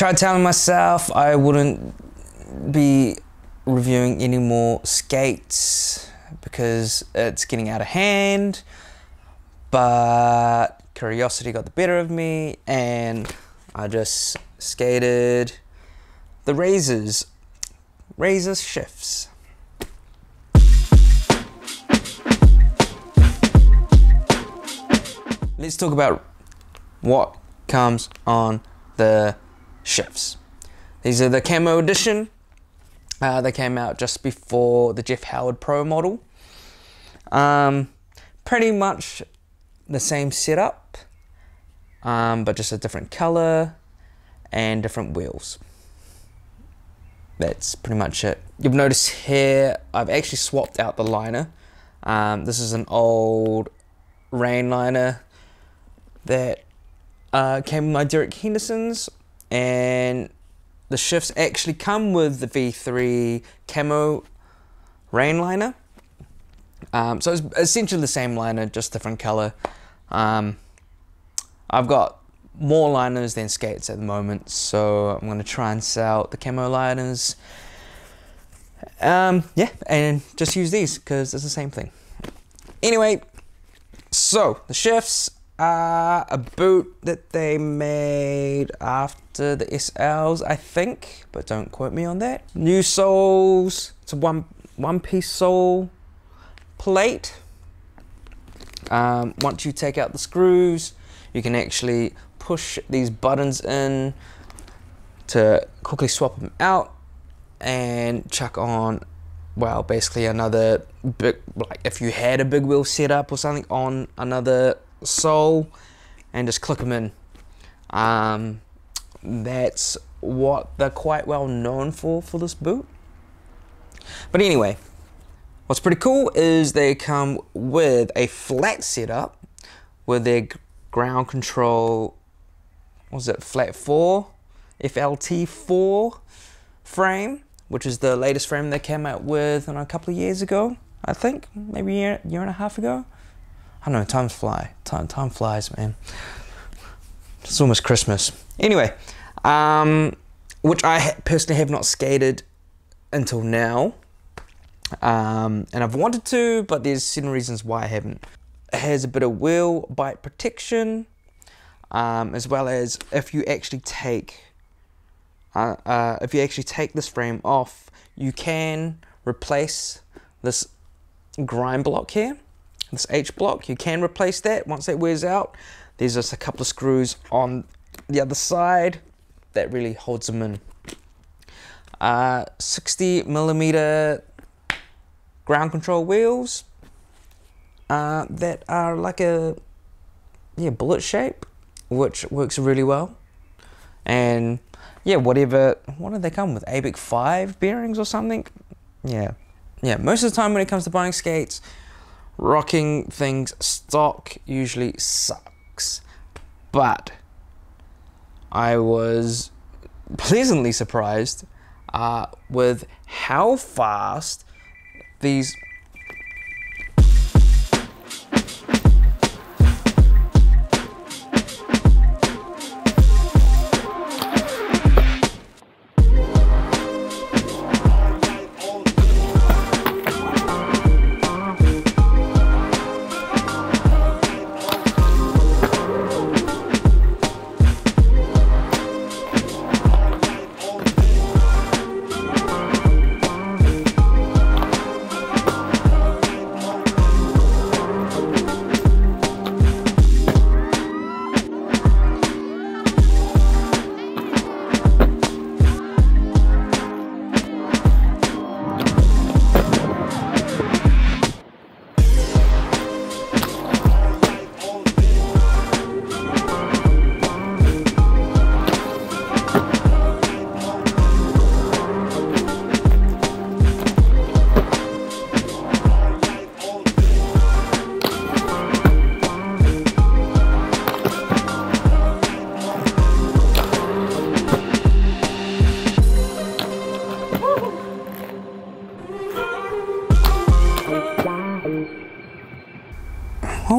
tried telling myself I wouldn't be reviewing any more skates because it's getting out of hand. But curiosity got the better of me and I just skated the razors, razor shifts. Let's talk about what comes on the shifts. These are the camo edition. Uh, they came out just before the Jeph Howard Pro model. Um, pretty much the same setup, um, but just a different color and different wheels. That's pretty much it. You'll notice here I've actually swapped out the liner. Um, this is an old Reign liner that uh, came with my Derek Henderson's and the shifts actually come with the V3 camo Reign liner. Um, so it's essentially the same liner, just different color. Um, I've got more liners than skates at the moment, so I'm gonna try and sell the camo liners. Um, yeah, and just use these because it's the same thing. Anyway, so the shifts are a boot that they made after the SLs, I think, but don't quote me on that. New soles, it's a one one piece sole plate. Um, once you take out the screws, you can actually push these buttons in to quickly swap them out and chuck on well basically another big like if you had a big wheel setup or something on another sole and just click them in. Um, that's what they're quite well known for for this boot. But anyway what's pretty cool is they come with a flat setup with their ground control was it flat 4 FLT 4 frame which is the latest frame they came out with a couple of years ago I think maybe a year, year and a half ago I don't know time fly. Time, time flies man. It's almost Christmas. Anyway um, which I personally have not skated until now. Um, and I've wanted to but there's certain reasons why I haven't. It has a bit of wheel bite protection um, as well as if you actually take uh, uh, if you actually take this frame off you can replace this grind block here this H block you can replace that once that wears out there's just a couple of screws on the other side that really holds them in uh, 60 millimeter ground control wheels uh, that are like a yeah bullet shape which works really well. And yeah, whatever, what do they come with? ABEC 5 bearings or something? Yeah. Yeah, most of the time when it comes to buying skates, rocking things stock usually sucks. But I was pleasantly surprised uh, with how fast these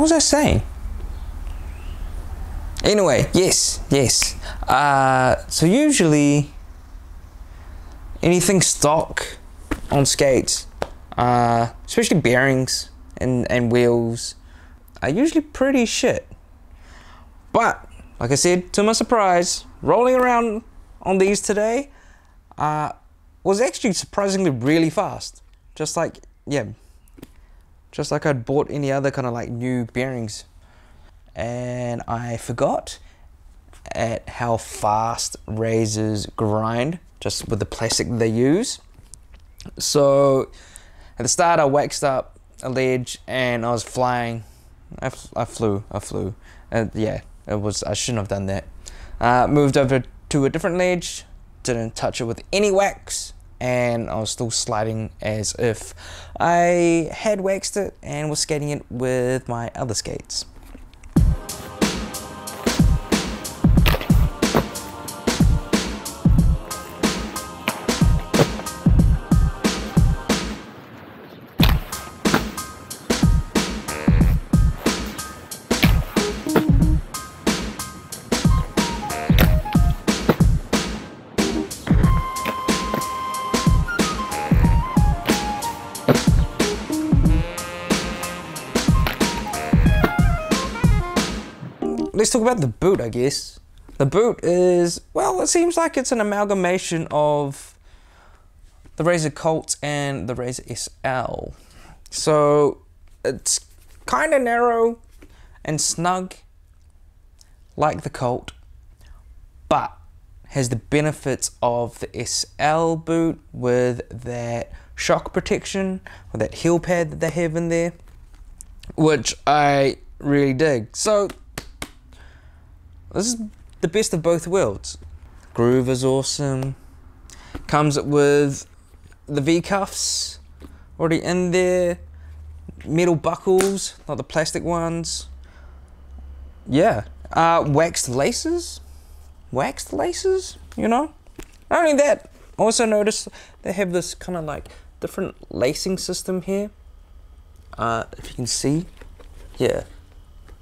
was I saying? Anyway, yes, yes. Uh, so usually anything stock on skates, uh, especially bearings and, and wheels, are usually pretty shit. But like I said, to my surprise, rolling around on these today uh, was actually surprisingly really fast. Just like yeah, just like I'd bought any other kind of like new bearings, and I forgot at how fast razors grind just with the plastic they use. So at the start, I waxed up a ledge and I was flying. I, I flew, I flew. And yeah, it was. I shouldn't have done that. Uh, moved over to a different ledge. Didn't touch it with any wax, and I was still sliding as if I had waxed it and was skating it with my other skates. Let's talk about the boot, I guess. The boot is, well, it seems like it's an amalgamation of the Razor Colt and the Razor SL. So it's kind of narrow and snug, like the Colt, but has the benefits of the SL boot with that shock protection or that heel pad that they have in there, which I really dig. So this is the best of both worlds. Groove is awesome. Comes with the V cuffs already in there. Metal buckles, not the plastic ones. Yeah. Uh, waxed laces. Waxed laces, you know? Not only that, also notice they have this kind of like different lacing system here. Uh, if you can see. Yeah.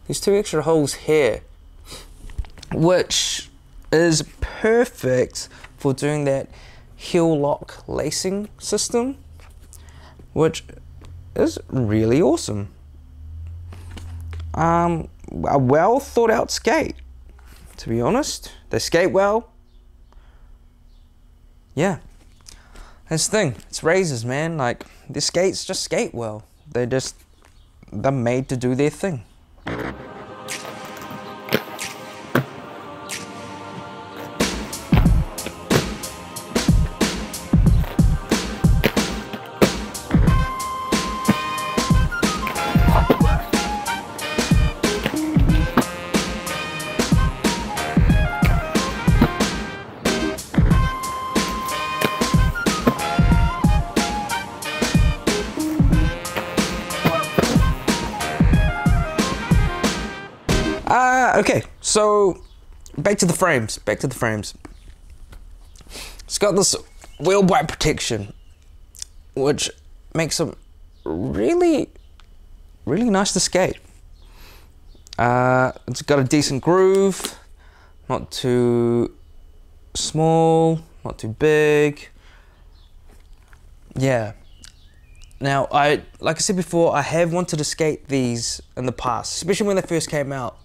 These two extra holes here which is perfect for doing that heel lock lacing system, which is really awesome. Um, a well thought out skate, to be honest. They skate well. Yeah. That's the thing. It's razors, man. Like, the skates just skate well. They're just, they're made to do their thing. Uh, okay, so back to the frames. Back to the frames. It's got this wheel bite protection, which makes them really, really nice to skate. Uh, it's got a decent groove, not too small, not too big. Yeah. Now, I like I said before, I have wanted to skate these in the past, especially when they first came out.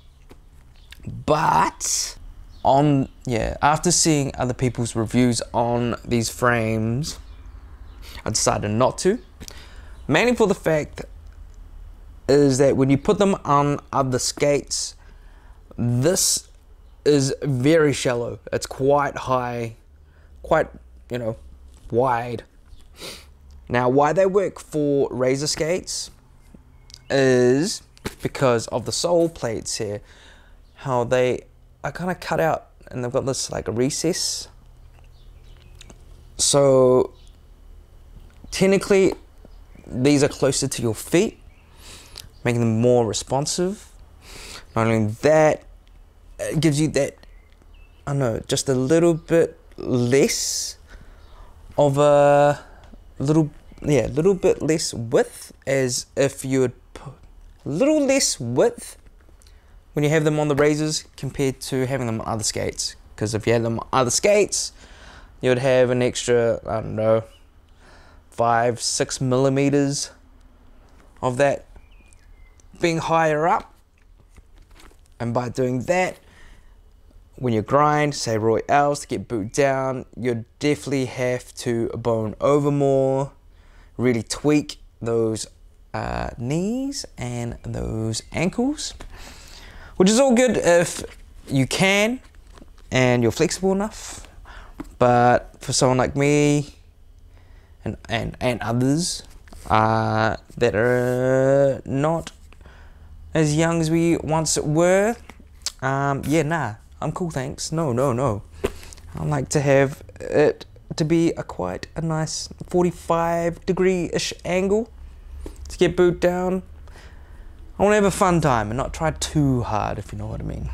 But on yeah, after seeing other people's reviews on these frames, I decided not to. Mainly for the fact is that when you put them on other skates, this is very shallow. It's quite high, quite, you know, wide. Now, why they work for razor skates is because of the sole plates here how they are kind of cut out and they've got this like a recess. So technically, these are closer to your feet, making them more responsive. Not only that, it gives you that, I don't know, just a little bit less of a little, yeah, a little bit less width as if you would put a little less width when you have them on the razors compared to having them on other skates Because if you had them on other skates, you would have an extra, I don't know, five, six millimeters of that being higher up. And by doing that, when you grind, say Royales to get boot down, you definitely have to bone over more, really tweak those uh, knees and those ankles, which is all good if you can and you're flexible enough. But for someone like me and, and, and others uh, that are not as young as we once were, um, yeah, nah, I'm cool, thanks. No, no, no. I like to have it to be a quite a nice 45 degree ish angle to get boot down. I want to have a fun time and not try too hard, if you know what I mean.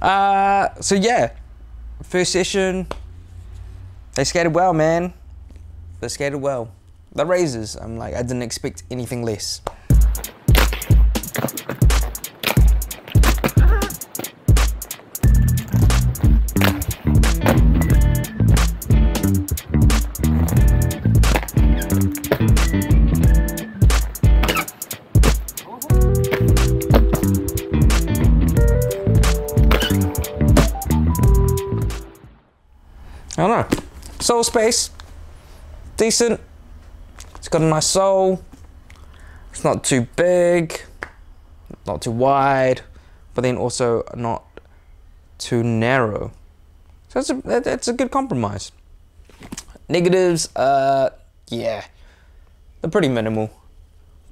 Uh, so yeah, first session, they skated well, man. They skated well. The razors, I'm like, I didn't expect anything less. Space, decent. It's got a nice sole. It's not too big, not too wide, but then also not too narrow. So it's a, it's a good compromise. Negatives, uh, yeah, they're pretty minimal,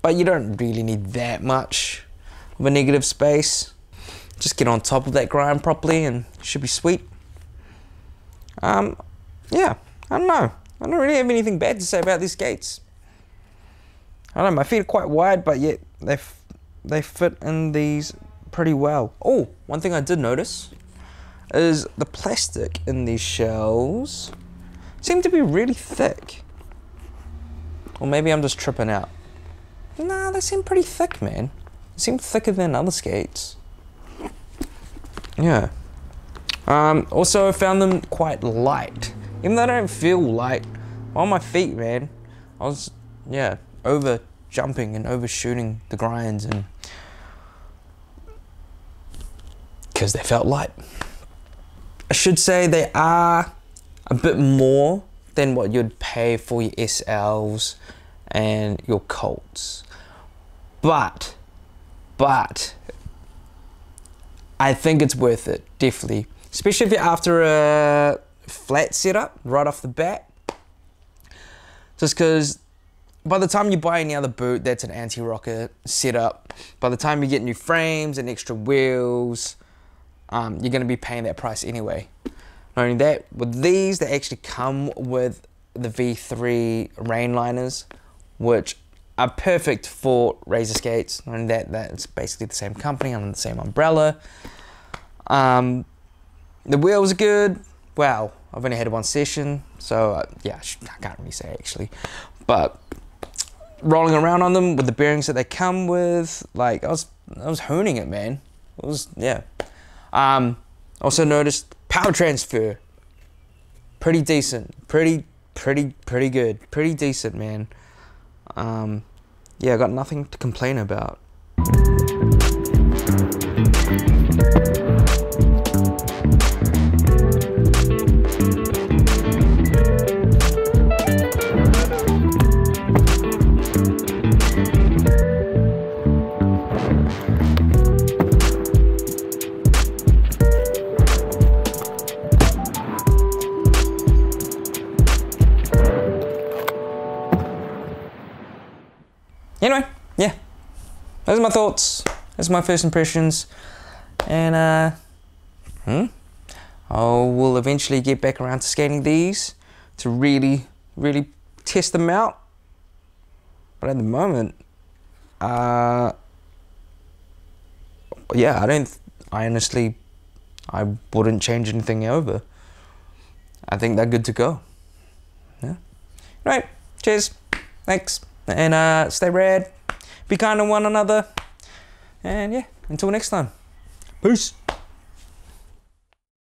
but you don't really need that much of a negative space. Just get on top of that grind properly and should be sweet. Um, yeah, I don't know. I don't really have anything bad to say about these skates. I don't know, my feet are quite wide, but yet they they fit in these pretty well. Oh, one thing I did notice is the plastic in these shells seem to be really thick. Or maybe I'm just tripping out. Nah, they seem pretty thick, man. They seem thicker than other skates. Yeah. Um, also, I found them quite light. Even though I don't feel light, on my feet, man, I was, yeah, over jumping and overshooting the grinds and because they felt light. I should say they are a bit more than what you'd pay for your SLs and your Colts. But, but, I think it's worth it, definitely especially if you're after a flat setup right off the bat. Just because by the time you buy any other boot that's an anti-rocket setup, by the time you get new frames and extra wheels, um, you're going to be paying that price anyway. Not only that, with these, they actually come with the V3 Reign liners, which are perfect for razor skates. Not only that, that's basically the same company under the same umbrella. Um, the wheels are good. Well, I've only had one session, so uh, yeah, I can't really say actually. But rolling around on them with the bearings that they come with, like I was, I was honing it, man. It was yeah. Um, also noticed power transfer, pretty decent, pretty, pretty, pretty good, pretty decent, man. Um, yeah, I got nothing to complain about. My thoughts. Are my first impressions, and uh, hmm, I will eventually get back around to skating these to really, really test them out. But at the moment, uh, yeah, I don't. I honestly, I wouldn't change anything over. I think they're good to go. Yeah. Right. Cheers. Thanks and uh, stay rad, be kind to one another, and yeah, until next time, peace.